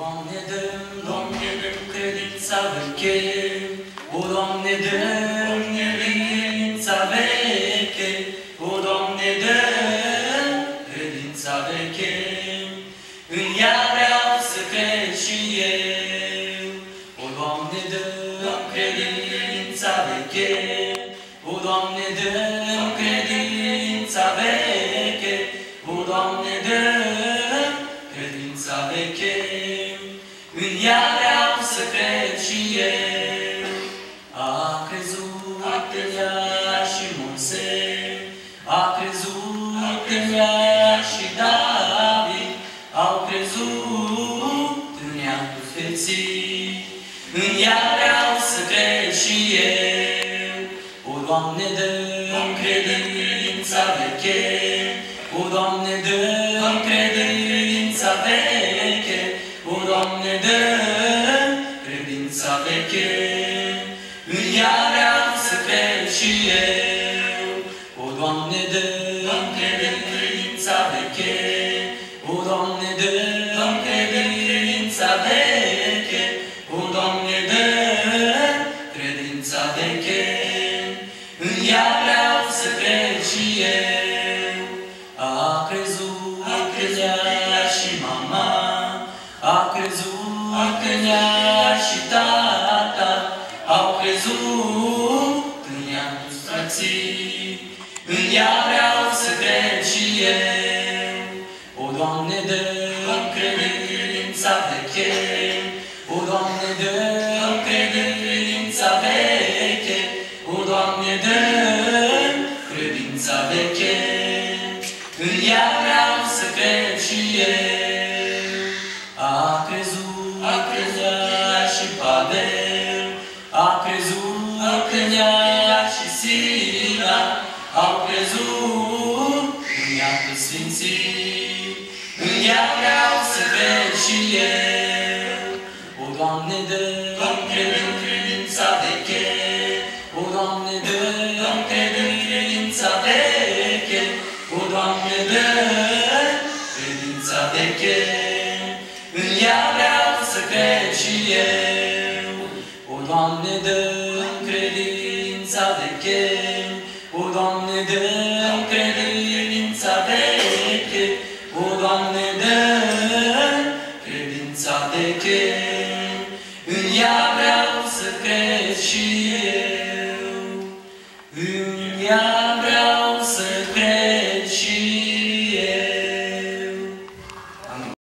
Doamne, dăm, Doamne, dăm credința veche, O, Doamne, dăm credința veche, O, Doamne, dăm credința veche, În ea vreau să cred și eu. O, Doamne, dăm credința veche, O, Doamne, dăm crezut în ea și David, Au crezut în ea profeții, În ea vreau să cred și eu. O, Doamne, dă-mi credința veche, O, Doamne, dă-mi credința veche, O, Doamne, dă-mi credința veche, În ea vreau să cred și eu. O, Doamne, dă-mi O, Doamne, dă-mi credința veche, O, Doamne, dă-mi credința veche, În ea vreau să cred și eu. A crezut în ea și mama, A crezut în ea și tata, Au crezut în ea toți frații, În ea vreau să cred și eu. Doamne, dă-mi credința veche, O, Doamne, dă-mi credința veche, În ea vreau să cred și eu. A crezut în ea și Pavel, A crezut în ea și Sila, Au crezut în ea pe Sfinții, În ea vreau să cred și eu. O, Doamne, dă-mi credința veche, O, Doamne, dă-mi credința veche, O, Doamne, dă-mi credința veche, În ea vreau să cred și eu. O, Doamne, dă-mi credința veche, O, Doamne, dă-mi credința creche